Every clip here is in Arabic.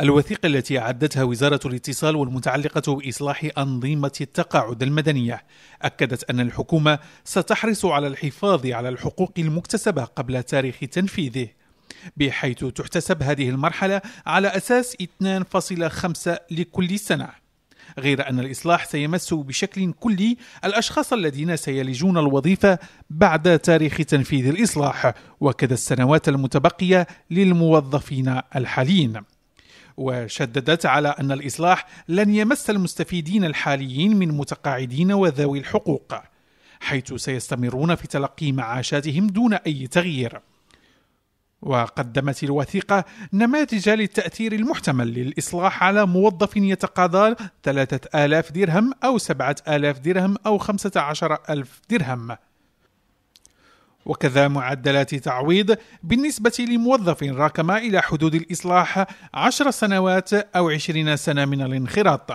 الوثيقة التي أعدتها وزارة الاتصال والمتعلقة بإصلاح أنظمة التقاعد المدنية. أكدت أن الحكومة ستحرص على الحفاظ على الحقوق المكتسبة قبل تاريخ تنفيذه بحيث تحتسب هذه المرحلة على أساس 2.5 لكل سنة. غير أن الإصلاح سيمس بشكل كلي الأشخاص الذين سيلجون الوظيفة بعد تاريخ تنفيذ الإصلاح وكذا السنوات المتبقية للموظفين الحاليين. وشددت على أن الإصلاح لن يمس المستفيدين الحاليين من متقاعدين وذوي الحقوق حيث سيستمرون في تلقي معاشاتهم دون أي تغيير. وقدمت الوثيقة نماذج للتأثير المحتمل للإصلاح على موظف يتقاضى 3000 درهم أو 7000 درهم أو 15000 درهم. وكذا معدلات تعويض بالنسبة لموظف راكم إلى حدود الإصلاح 10 سنوات أو 20 سنة من الانخراط.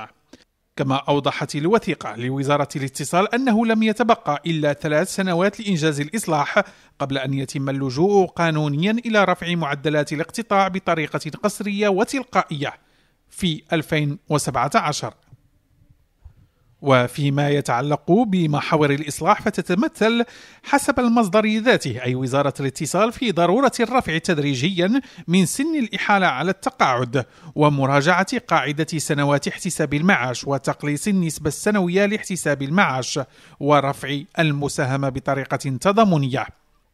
كما أوضحت الوثيقة لوزارة الاتصال أنه لم يتبقى إلا ثلاث سنوات لإنجاز الإصلاح قبل أن يتم اللجوء قانونيا إلى رفع معدلات الاقتطاع بطريقة قسرية وتلقائية في 2017 وفيما يتعلق بمحاور الإصلاح فتتمثل حسب المصدر ذاته أي وزارة الاتصال في ضرورة الرفع تدريجيا من سن الإحالة على التقاعد ومراجعة قاعدة سنوات احتساب المعاش وتقليص النسبة السنوية لاحتساب المعاش ورفع المساهمة بطريقة تضامنية.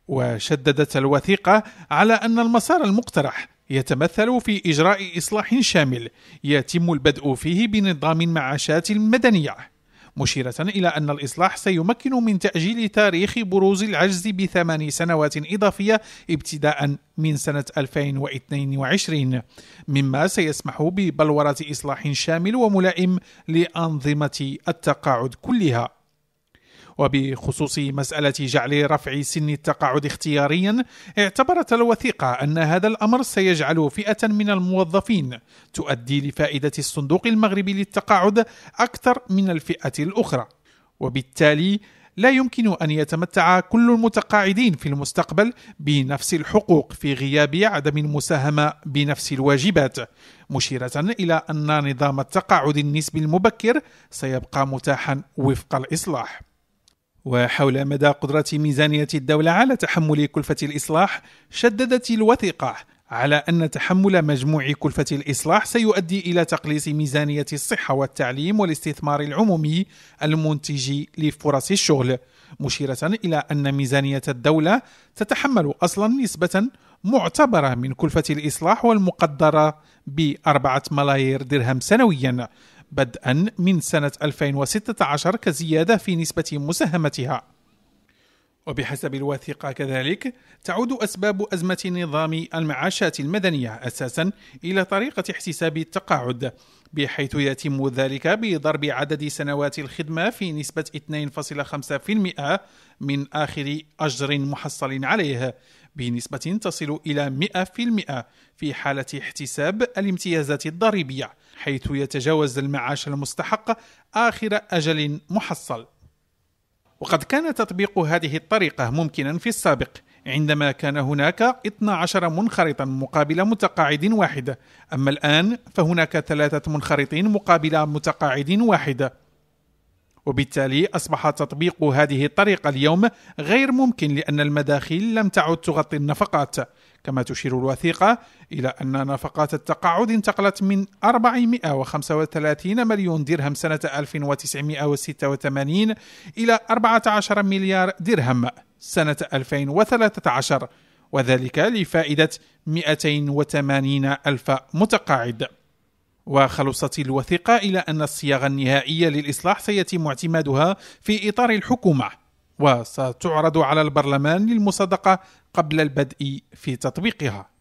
وشددت الوثيقة على أن المسار المقترح يتمثل في إجراء إصلاح شامل يتم البدء فيه بنظام المعاشات المدنية. مشيرة إلى أن الإصلاح سيمكن من تأجيل تاريخ بروز العجز بثمان سنوات إضافية ابتداء من سنة 2022 مما سيسمح ببلورة إصلاح شامل وملائم لأنظمة التقاعد كلها. وبخصوص مسألة جعل رفع سن التقاعد اختياريا اعتبرت الوثيقة أن هذا الأمر سيجعل فئة من الموظفين تؤدي لفائدة الصندوق المغربي للتقاعد أكثر من الفئة الأخرى. وبالتالي لا يمكن أن يتمتع كل المتقاعدين في المستقبل بنفس الحقوق في غياب عدم المساهمة بنفس الواجبات مشيرة إلى أن نظام التقاعد النسبي المبكر سيبقى متاحا وفق الإصلاح. وحول مدى قدرة ميزانية الدولة على تحمل كلفة الإصلاح شددت الوثيقة على أن تحمل مجموع كلفة الإصلاح سيؤدي إلى تقليص ميزانية الصحة والتعليم والاستثمار العمومي المنتج لفرص الشغل مشيرة إلى أن ميزانية الدولة تتحمل أصلا نسبة معتبرة من كلفة الإصلاح والمقدرة بأربعة ملايير درهم سنويا. بدءا من سنة 2016 كزيادة في نسبة مساهمتها. وبحسب الوثيقة كذلك تعود أسباب أزمة نظام المعاشات المدنية أساسا إلى طريقة احتساب التقاعد بحيث يتم ذلك بضرب عدد سنوات الخدمة في نسبة 2.5% من آخر أجر محصل عليه. بنسبة تصل إلى 100% في حالة احتساب الامتيازات الضريبية حيث يتجاوز المعاش المستحق آخر أجل محصل. وقد كان تطبيق هذه الطريقة ممكنا في السابق عندما كان هناك 12 منخرطا مقابل متقاعد واحد. أما الآن فهناك ثلاثة منخرطين مقابل متقاعد واحد. وبالتالي أصبح تطبيق هذه الطريقة اليوم غير ممكن لأن المداخيل لم تعد تغطي النفقات كما تشير الوثيقة إلى أن نفقات التقاعد انتقلت من 435 مليون درهم سنة 1986 إلى 14 مليار درهم سنة 2013 وذلك لفائدة 280 ألف متقاعد. وخلصت الوثيقة إلى أن الصياغة النهائية للإصلاح سيتم اعتمادها في إطار الحكومة وستعرض على البرلمان للمصادقة قبل البدء في تطبيقها.